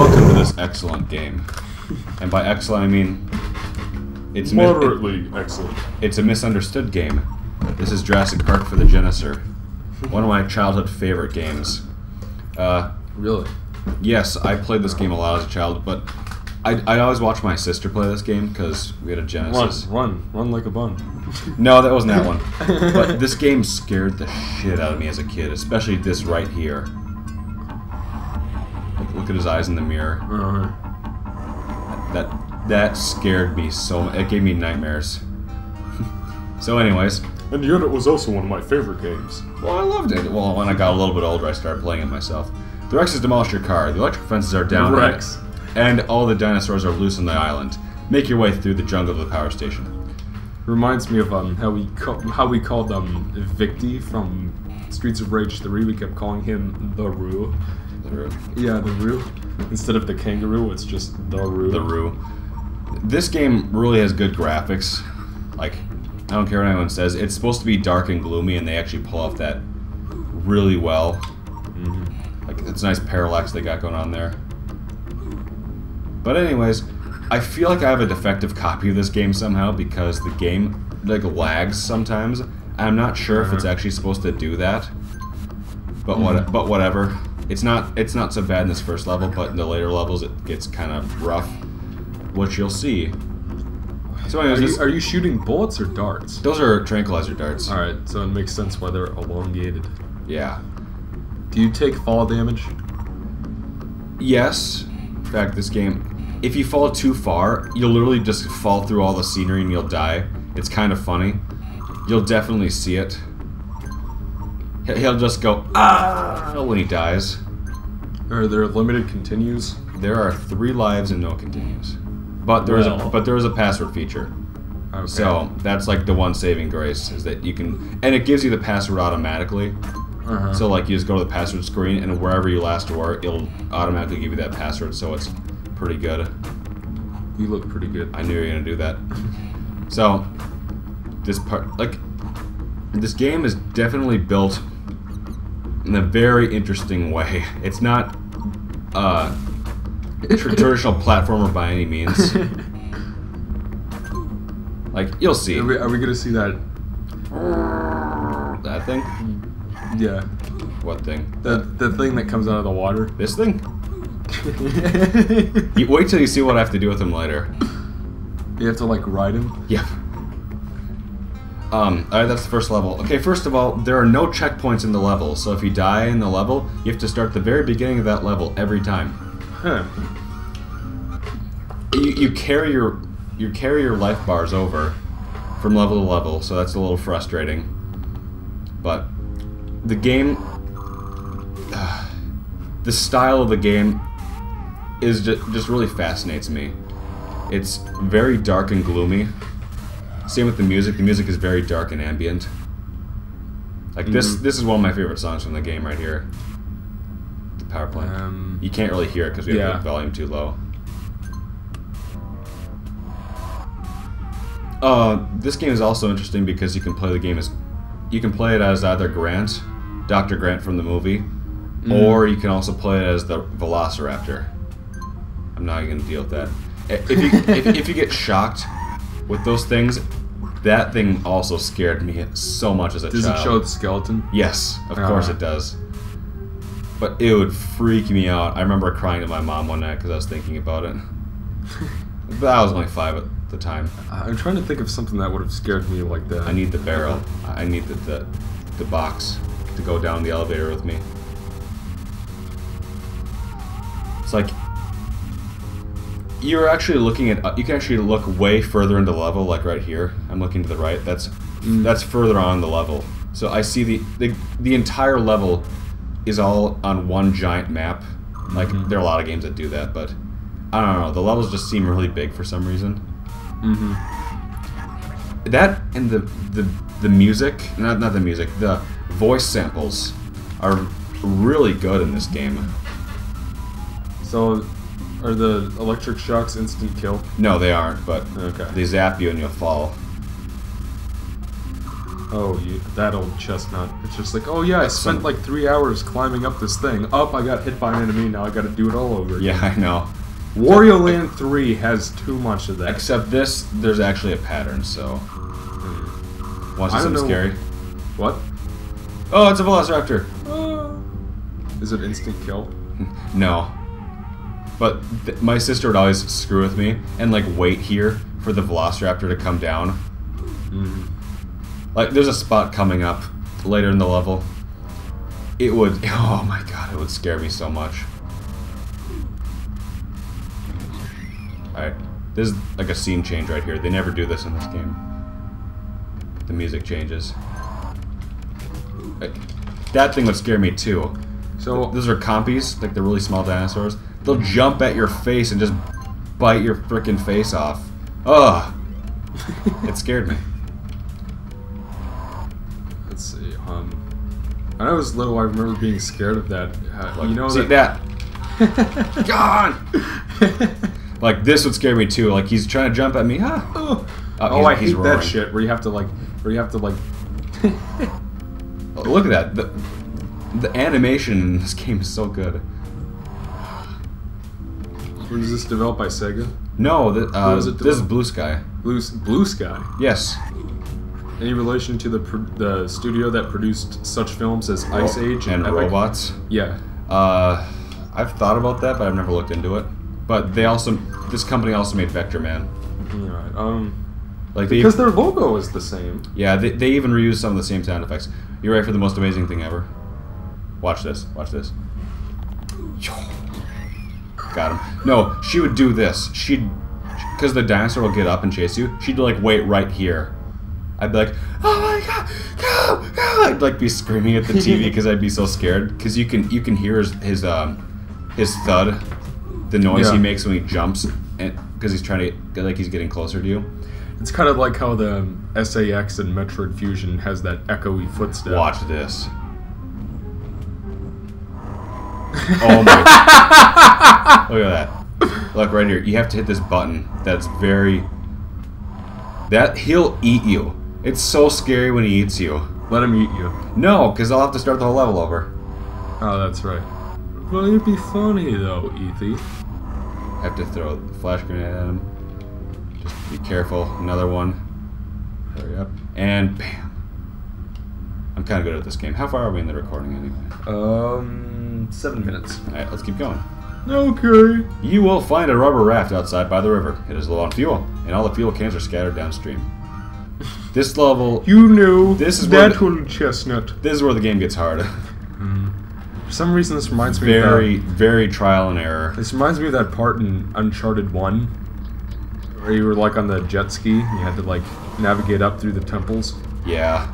Welcome to this excellent game. And by excellent, I mean it's mi- Moderately excellent. it's a misunderstood game. This is Jurassic Park for the Geneser, one of my childhood favorite games. Uh, Really? yes, I played this game a lot as a child, but I'd, I'd always watch my sister play this game because we had a Genesis. Run, Genesis. run, run like a bun. No, that wasn't that one. but this game scared the shit out of me as a kid, especially this right here. At his eyes in the mirror. Uh, That that scared me so. It gave me nightmares. so, anyways, and yet it was also one of my favorite games. well, I loved it. Well, when I got a little bit older, I started playing it myself. The Rex has demolished your car. The electric fences are down. Rex. And all the dinosaurs are loose on the island. Make your way through the jungle to the power station. Reminds me of um how we how we called um Victy from Streets of Rage 3. We kept calling him the Roo. Yeah, the Roo. Instead of the kangaroo, it's just the Roo. the Roo. This game really has good graphics. Like, I don't care what anyone says. It's supposed to be dark and gloomy, and they actually pull off that really well. Mm-hmm. Like, it's a nice parallax they got going on there. But anyways, I feel like I have a defective copy of this game somehow because the game like lags sometimes. I'm not sure if it's Uh-huh. actually supposed to do that. But what? But whatever. It's not. It's not so bad in this first level, but in the later levels it gets kind of rough, which you'll see. So Are anyways, you, this- are you shooting bullets or darts? those are tranquilizer darts. Alright, so it makes sense why they're elongated. Yeah. Do you take fall damage? Yes. In fact, this game, if you fall too far, you'll literally just fall through all the scenery and you'll die. It's kind of funny. You'll definitely see it. He- He'll just go ah when he dies. Are there limited continues? There are three lives and no continues, but there is a but there is a password feature. Okay. So that's like the one saving grace is that you can and it gives you the password automatically. uh-huh. So like you just go to the password screen and wherever you last were, it'll automatically give you that password. So it's pretty good. you look pretty good. I knew you were gonna do that. So this part, like this game is definitely built in a very interesting way. It's not uh, a traditional platformer by any means. Like you'll see Are we, are we gonna see that? that thing. Yeah, What thing? the the thing that comes out of the water. This thing? You wait till you see what I have to do with him later. you have to like ride him. Yeah. Um, alright, that's the first level. Okay, first of all, there are no checkpoints in the level, so if you die in the level, you have to start the very beginning of that level every time. Huh. You, you carry your you carry your life bars over from level to level, so that's a little frustrating. But the game, the style of the game, is just just really fascinates me. It's very dark and gloomy. Same with the music. The music is very dark and ambient. Like this, Mhm. this is one of my favorite songs from the game right here. The power plant. Um, you can't really hear it because we have the volume too low. Uh, this game is also interesting because you can play the game as, you can play it as either Grant, Doctor Grant from the movie, or you can also play it as the Velociraptor. I'm not even gonna deal with that. If you if, if you get shocked with those things, that thing also scared me so much as a does child. it show the skeleton? Yes, of course Ah. it does. But it would freak me out. I remember crying to my mom one night because I was thinking about it. but I was only five at the time. I'm trying to think of something that would have scared me like that. I need the barrel. I need the, the, the box to go down the elevator with me. It's like you're actually looking at. You can actually look way further into the level, like right here. I'm looking to the right. That's Mm. that's further on the level. So I see the the, the entire level is all on one giant map. Like Mhm. there are a lot of games that do that, but I don't know. The levels just seem really big for some reason. mm -hmm. That and the the the music, not not the music, the voice samples are really good in this game. So, are the electric shocks instant kill? No, they aren't, but Okay. they zap you and you'll fall. Oh, you, that old chestnut. It's just like, oh yeah, I spent like three hours climbing up this thing. Up, I got hit by an enemy. Now I got to do it all over. again. Yeah, I know. Wario Land 3 has too much of that. Except this, there's actually a pattern. So, hmm. want see don't something know- scary? What? Oh, it's a Velociraptor. Is it instant kill? No. But th- my sister would always screw with me and like wait here for the Velociraptor to come down. Mm. Like there's a spot coming up later in the level. It would oh my god, it would scare me so much. Alright. This is like a scene change right here. They never do this in this game. The music changes. Like, that thing would scare me too. So, Those are compies, like the really small dinosaurs. They'll jump at your face and just bite your freaking face off. Ugh. it scared me. let's see. Um, when I was little, I remember being scared of that. Uh, Like, you know see that. that? Gone. Like this would scare me too. Like he's trying to jump at me. Huh? oh, Oh, oh he's- I he's hate roaring. that shit. Where you have to like, where you have to like. Oh, look at that. The, the animation in this game is so good. Was this developed by Sega? No, th- uh, this is? Blue Sky. Blue, Blue Sky. Yes. Any relation to the the studio that produced such films as Ice Age and Epic? robots. Yeah. Uh, I've thought about that, but I've never looked into it. But they also, this company also made Vectorman. Alright. Um, Like they, because their logo is the same. yeah, they, they even reused some of the same sound effects. You ready for the most amazing thing ever? Watch this. Watch this. Got him. No, she would do this. She'd, because the dinosaur will get up and chase you. She'd like wait right here. I'd be like, oh my god, go, go! I'd like be screaming at the TV because I'd be so scared. Because you can you can hear his his um his thud, the noise he makes when he jumps, and because he's trying to like he's getting closer to you. It's kind of like how the SA-X and Metroid Fusion has that echoey footstep. Watch this. Oh my! Look at that. Look right here. You have to hit this button. That's very. That he'll eat you. It's so scary when he eats you. Let him eat you. No, because I'll have to start the whole level over. Oh, that's right. Well, it'd be funny though, Ethy. I have to throw a flash grenade at him. Just be careful. Another one. Hurry up. And bam. I'm kind of good at this game. How far are we in the recording anyway? Um, seven minutes. Alright, let's keep going. Okay. You will find a rubber raft outside by the river. It is low on fuel, and all the fuel cans are scattered downstream. This level, You knew This is where that the- little chestnut. this is where the game gets hard. For some reason, this reminds me very, of very trial and error. this reminds me of that part in Uncharted One, where you were like on the jet ski and you had to like navigate up through the temples. Yeah.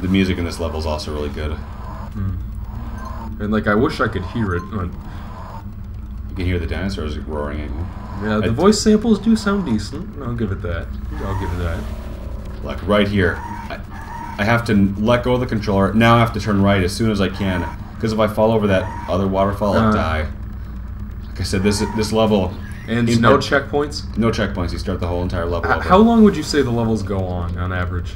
The music in this level is also really good. And like, I wish I could hear it. You can hear the dinosaurs roaring at you. yeah, the I- voice samples do sound decent. I'll give it that. I'll give it that. Like right here. I, I have to let go of the controller. Now I have to turn right as soon as I can. Because if I fall over that other waterfall, I'll Uh. die. Like I said, this this level. And no checkpoints. No checkpoints. You start the whole entire level H- over. how long would you say the levels go on on average?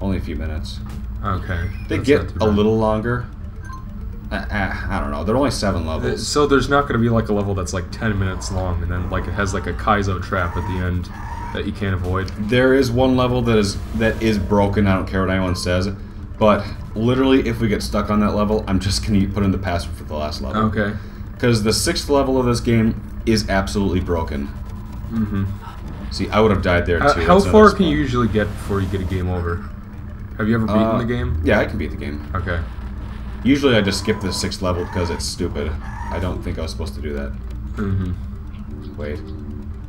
Only a few minutes. Okay. They get a little longer. Uh, uh, I don't know. They're only seven Uh, levels. So there's not going to be like a level that's like 10 minutes long and then like it has like a Kaizo trap at the end that you can't avoid. There is one level that is that is broken. I don't care what anyone says, but literally, if we get stuck on that level, I'm just gonna put in the password for the last level. Okay. Because the sixth level of this game is absolutely broken. Mm-hmm. See, I would have died there too. How, how That's far can you usually get before you get a game over? Have you ever beaten Uh, the game? Yeah, I can beat the game. Okay. Usually, I just skip the sixth level because it's stupid. I don't think I was supposed to do that. Mm-hmm. Wait.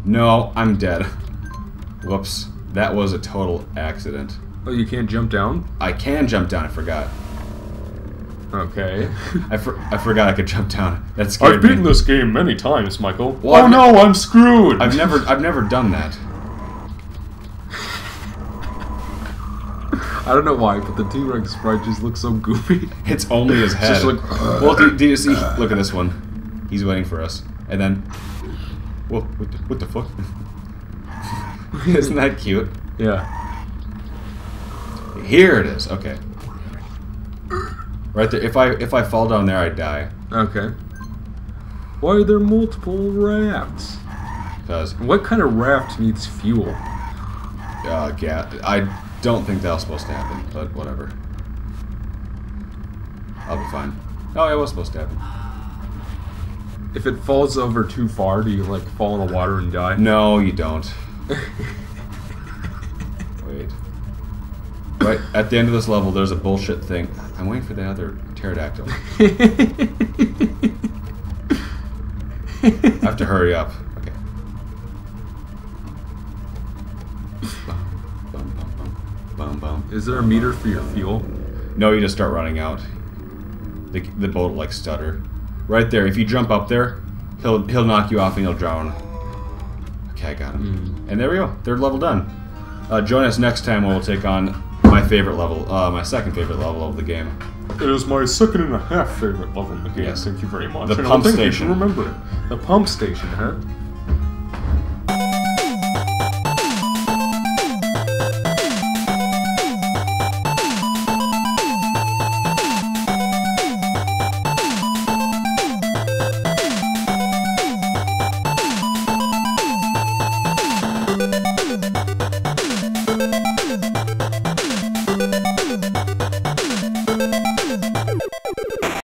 No, I'm dead. Whoops. That was a total accident. Oh, you can't jump down? I can jump down. I forgot. Okay. I, for, I forgot I could jump down. That scared I've beaten me. this game many times, Michael. Well, oh I've no, I'm screwed! I've never I've never done that. I don't know why, but the T-Rex sprite just looks so goofy. It's only his head. just like- well, do, do you see? Look at this one. He's waiting for us, and then, whoa, what the, what the fuck? Isn't that cute? Yeah. Here it is. Okay. Right there. If I if I fall down there, I die. Okay. Why are there multiple rafts? Because What kind of raft needs fuel? uh, yeah, I don't think that was supposed to happen, but whatever. I'll be fine. Oh, it was supposed to happen. If it falls over too far, do you like fall in the water and die? No, you don't. Wait. Right at the end of this level, there's a bullshit thing. I'm waiting for the other pterodactyl. I have to hurry up. Is there a meter for your fuel? No, you just start running out. The, the boat will like stutter. Right there, if you jump up there, he'll he'll knock you off and you'll drown. Okay, I got him. And there we go, third level done. Uh, join us next time when we'll take on my favorite level, uh, my second favorite level of the game. It is my second and a half favorite level in the game. Yes. Thank you very much. The And I pump think you station. remember it. The pump station, huh?